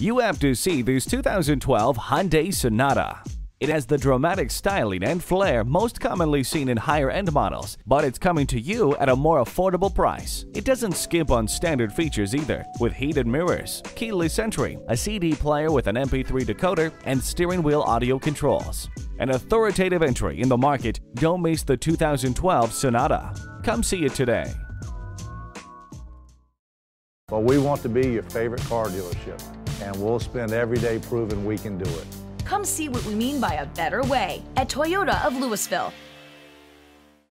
You have to see this 2012 Hyundai Sonata. It has the dramatic styling and flair most commonly seen in higher-end models, but it's coming to you at a more affordable price. It doesn't skimp on standard features either, with heated mirrors, keyless entry, a CD player with an MP3 decoder, and steering wheel audio controls. An authoritative entry in the market, don't miss the 2012 Sonata. Come see it today. Well, we want to be your favorite car dealership, and we'll spend every day proving we can do it. Come see what we mean by a better way at Toyota of Lewisville.